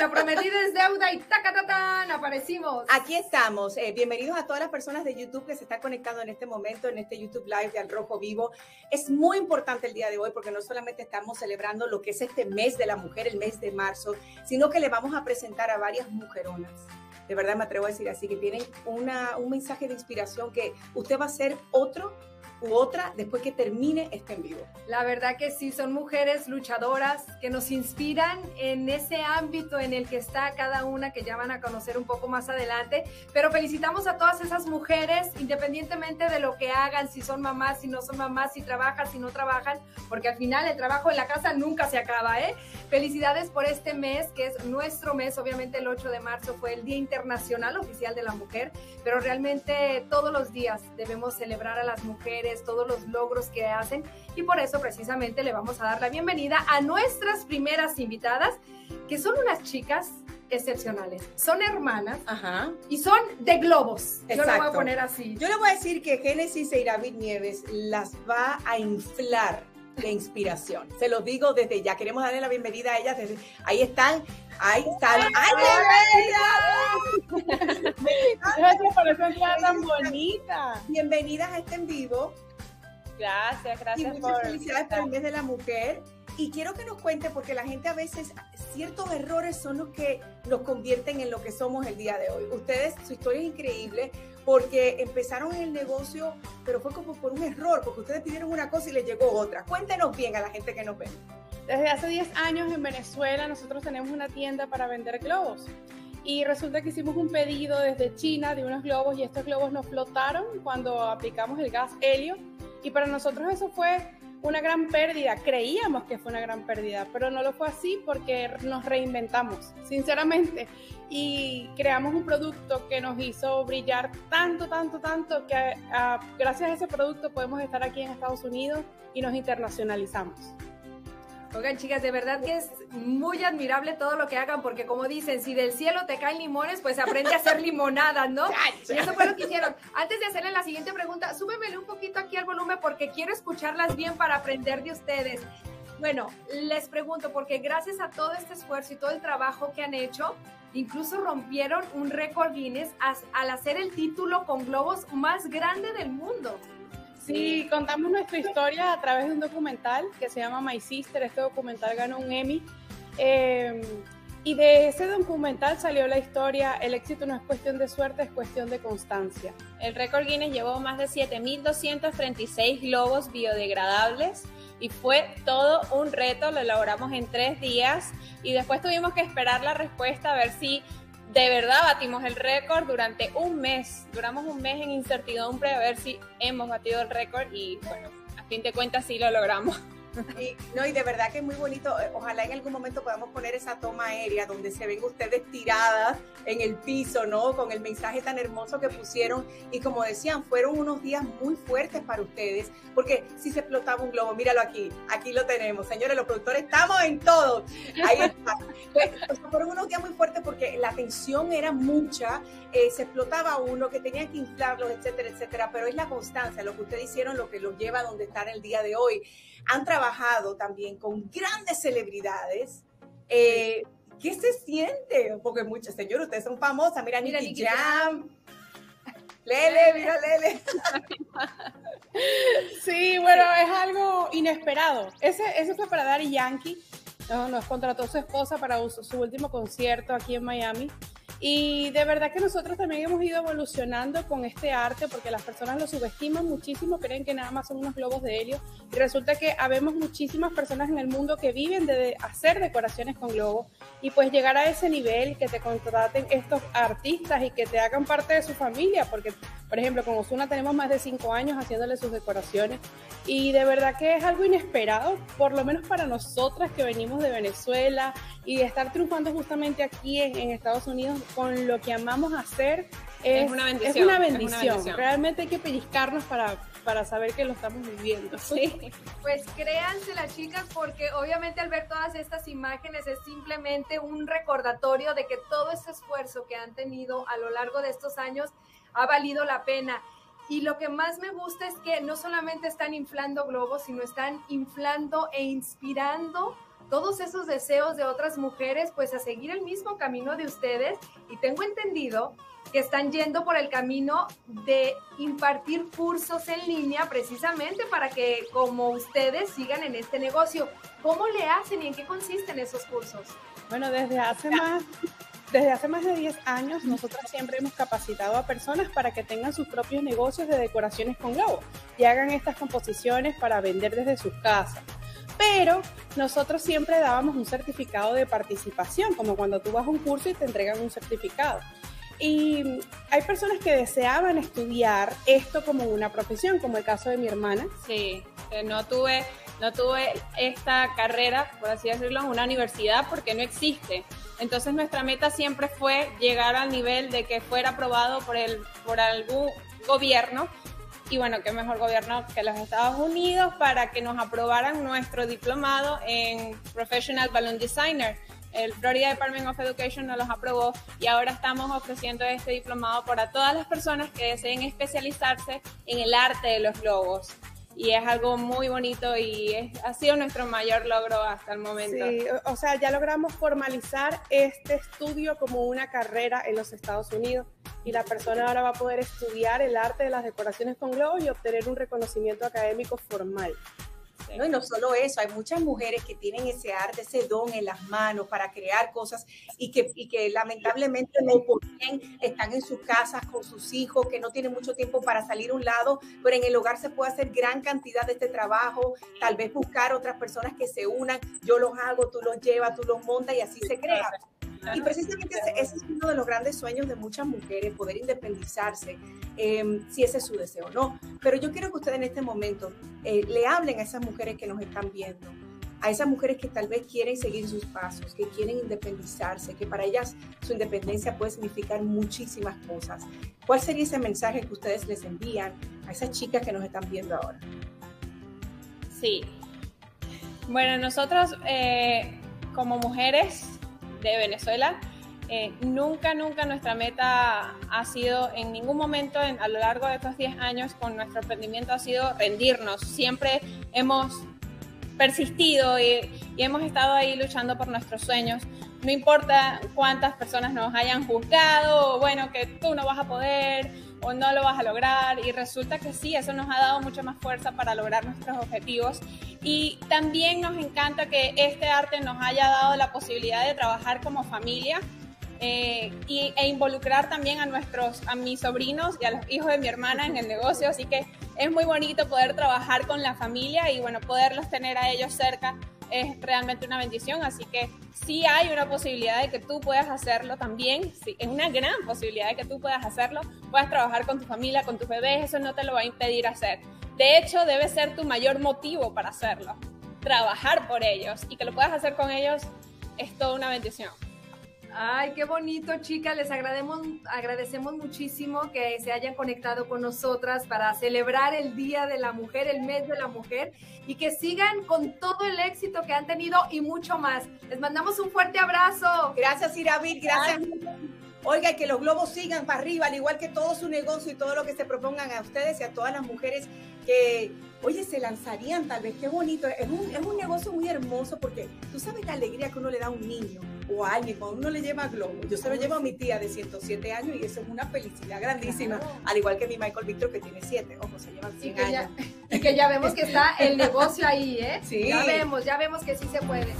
la prometida es deuda y tacatatán, aparecimos. Aquí estamos. Eh, bienvenidos a todas las personas de YouTube que se están conectando en este momento, en este YouTube Live de Al Rojo Vivo. Es muy importante el día de hoy porque no solamente estamos celebrando lo que es este mes de la mujer, el mes de marzo, sino que le vamos a presentar a varias mujeronas de verdad me atrevo a decir así, que tienen una, un mensaje de inspiración que usted va a ser otro u otra después que termine este en vivo. La verdad que sí, son mujeres luchadoras que nos inspiran en ese ámbito en el que está cada una que ya van a conocer un poco más adelante. Pero felicitamos a todas esas mujeres, independientemente de lo que hagan, si son mamás, si no son mamás, si trabajan, si no trabajan, porque al final el trabajo en la casa nunca se acaba, ¿eh? Felicidades por este mes, que es nuestro mes. Obviamente el 8 de marzo fue el Día Internacional Oficial de la Mujer, pero realmente todos los días debemos celebrar a las mujeres todos los logros que hacen y por eso precisamente le vamos a dar la bienvenida a nuestras primeras invitadas, que son unas chicas excepcionales. Son hermanas y son de globos. Yo lo voy a poner así. Yo le voy a decir que Génesis e David Nieves las va a inflar de inspiración. Se los digo desde ya. Queremos darle la bienvenida a ellas. Desde, ahí están. Ahí están. ¡Ay, Gracias por esa entrada tan bonita. Bienvenidas a este en vivo. Gracias, gracias y muchas felicidades por el mes de la mujer. Y quiero que nos cuente, porque la gente a veces, ciertos errores son los que nos convierten en lo que somos el día de hoy. Ustedes, su historia es increíble porque empezaron el negocio, pero fue como por un error, porque ustedes pidieron una cosa y les llegó otra. Cuéntenos bien a la gente que nos ve. Desde hace 10 años en Venezuela nosotros tenemos una tienda para vender globos. Y resulta que hicimos un pedido desde China de unos globos y estos globos nos flotaron cuando aplicamos el gas helio y para nosotros eso fue una gran pérdida. Creíamos que fue una gran pérdida, pero no lo fue así porque nos reinventamos, sinceramente. Y creamos un producto que nos hizo brillar tanto, tanto, tanto que ah, gracias a ese producto podemos estar aquí en Estados Unidos y nos internacionalizamos. Oigan, chicas, de verdad que es muy admirable todo lo que hagan, porque como dicen, si del cielo te caen limones, pues aprende a hacer limonadas, ¿no? Y eso fue lo que hicieron. Antes de hacerle la siguiente pregunta, súbemele un poquito aquí al volumen porque quiero escucharlas bien para aprender de ustedes. Bueno, les pregunto, porque gracias a todo este esfuerzo y todo el trabajo que han hecho, incluso rompieron un récord Guinness al hacer el título con globos más grande del mundo. Sí, contamos nuestra historia a través de un documental que se llama My Sister. Este documental ganó un Emmy. Em, y de ese documental salió la historia, el éxito no es cuestión de suerte, es cuestión de constancia. El récord Guinness llevó más de 7.236 globos biodegradables y fue todo un reto, lo logramos en tres días y después tuvimos que esperar la respuesta a ver si de verdad batimos el récord durante un mes. Duramos un mes en incertidumbre a ver si hemos batido el récord y bueno, a fin de cuentas sí lo logramos. No, y de verdad que es muy bonito. Ojalá en algún momento podamos poner esa toma aérea donde se ven ustedes tiradas en el piso, ¿no? Con el mensaje tan hermoso que pusieron. Y como decían, fueron unos días muy fuertes para ustedes, porque si se explotaba un globo, míralo aquí, aquí lo tenemos. Señores, los productores estamos en todo. Ahí está. Pues, fueron unos días muy fuertes porque la tensión era mucha, eh, se explotaba uno, que tenían que inflarlos, etcétera, etcétera. Pero es la constancia, lo que ustedes hicieron, lo que los lleva a donde están el día de hoy han trabajado también con grandes celebridades. Eh, ¿Qué se siente? Porque muchas, señores, ustedes son famosas. Mira, mira, Nicky Jam. Lele, mira, Lele. Sí, bueno, es algo inesperado. Ese, ese fue para Daddy Yankee. nos contrató su esposa para su último concierto aquí en Miami. Y de verdad que nosotros también hemos ido evolucionando con este arte porque las personas lo subestiman muchísimo, creen que nada más son unos globos de helio. Y resulta que habemos muchísimas personas en el mundo que viven de hacer decoraciones con globos y pues llegar a ese nivel, que te contraten estos artistas y que te hagan parte de su familia, porque por ejemplo con Osuna tenemos más de cinco años haciéndole sus decoraciones y de verdad que es algo inesperado, por lo menos para nosotras que venimos de Venezuela y de estar triunfando justamente aquí en, Estados Unidos con lo que amamos hacer. Es, una bendición. una bendición. Realmente hay que pellizcarnos para, para saber que lo estamos viviendo. Sí. Pues créanse las chicas porque obviamente al ver todas estas imágenes es simplemente un recordatorio de que todo ese esfuerzo que han tenido a lo largo de estos años ha valido la pena. Y lo que más me gusta es que no solamente están inflando globos, sino están inflando e inspirando todos esos deseos de otras mujeres, pues a seguir el mismo camino de ustedes. Y tengo entendido que están yendo por el camino de impartir cursos en línea precisamente para que como ustedes sigan en este negocio. ¿Cómo le hacen y en qué consisten esos cursos? Bueno, desde hace más desde hace más de 10 años, nosotros siempre hemos capacitado a personas para que tengan sus propios negocios de decoraciones con globo y hagan estas composiciones para vender desde sus casas. Pero nosotros siempre dábamos un certificado de participación, como cuando tú vas a un curso y te entregan un certificado. Y hay personas que deseaban estudiar esto como una profesión, como el caso de mi hermana. Sí, no tuve, no tuve esta carrera, por así decirlo, en una universidad porque no existe. Entonces nuestra meta siempre fue llegar al nivel de que fuera aprobado por, el, por algún gobierno. Y bueno, qué mejor gobierno que los Estados Unidos para que nos aprobaran nuestro diplomado en Professional Balloon Designer el Florida Department of Education nos los aprobó y ahora estamos ofreciendo este diplomado para todas las personas que deseen especializarse en el arte de los globos. Y es algo muy bonito y ha sido nuestro mayor logro hasta el momento. Sí, o sea, ya logramos formalizar este estudio como una carrera en los Estados Unidos y la persona ahora va a poder estudiar el arte de las decoraciones con globos y obtener un reconocimiento académico formal. ¿No? Y no solo eso, hay muchas mujeres que tienen ese arte, ese don en las manos para crear cosas y que, y que lamentablemente no pueden, están en sus casas con sus hijos, que no tienen mucho tiempo para salir a un lado, pero en el hogar se puede hacer gran cantidad de este trabajo, tal vez buscar otras personas que se unan, yo los hago, tú los llevas, tú los montas y así se crea. Y precisamente ese, es uno de los grandes sueños de muchas mujeres, poder independizarse, em, si ese es su deseo o no. Pero yo quiero que ustedes en este momento eh, le hablen a esas mujeres que nos están viendo, a esas mujeres que tal vez quieren seguir sus pasos, que quieren independizarse, que para ellas su independencia puede significar muchísimas cosas. ¿Cuál sería ese mensaje que ustedes les envían a esas chicas que nos están viendo ahora? Sí. Bueno, nosotros eh, como mujeres de Venezuela. Eh, nunca, nunca nuestra meta ha sido en ningún momento a lo largo de estos 10 años con nuestro emprendimiento ha sido rendirnos. Siempre hemos persistido y, y, hemos estado ahí luchando por nuestros sueños. No importa cuántas personas nos hayan juzgado, o bueno, que tú no vas a poder o no lo vas a lograr. Y resulta que sí, eso nos ha dado mucha más fuerza para lograr nuestros objetivos. Y también nos encanta que este arte nos haya dado la posibilidad de trabajar como familia eh, y, e involucrar también a nuestros, a mis sobrinos y a los hijos de mi hermana en el negocio, así que es muy bonito poder trabajar con la familia y bueno, poderlos tener a ellos cerca es realmente una bendición, así que sí hay una posibilidad de que tú puedas hacerlo también, sí, es una gran posibilidad de que tú puedas hacerlo, puedas trabajar con tu familia, con tus bebés, eso no te lo va a impedir hacer. De hecho, debe ser tu mayor motivo para hacerlo, trabajar por ellos y que lo puedas hacer con ellos es toda una bendición. Ay, qué bonito, chicas. Les agradecemos, agradecemos muchísimo que se hayan conectado con nosotras para celebrar el Día de la Mujer, el mes de la mujer, y que sigan con todo el éxito que han tenido y mucho más. Les mandamos un fuerte abrazo. Gracias, Iravir. Gracias. Oiga, que los globos sigan para arriba, al igual que todo su negocio y todo lo que se propongan a ustedes y a todas las mujeres que, oye, se lanzarían tal vez. Qué bonito. Es un, es un negocio muy hermoso porque tú sabes la alegría que uno le da a un niño o a alguien cuando uno le lleva globo. Yo se lo llevo a mi tía de 107 años y eso es una felicidad grandísima. Al igual que mi Michael Victor que tiene 7. Ojo, se llevan 100 y que años. Ya, y que ya vemos que está el negocio ahí, ¿eh? Sí. Ya vemos, ya vemos que sí se puede.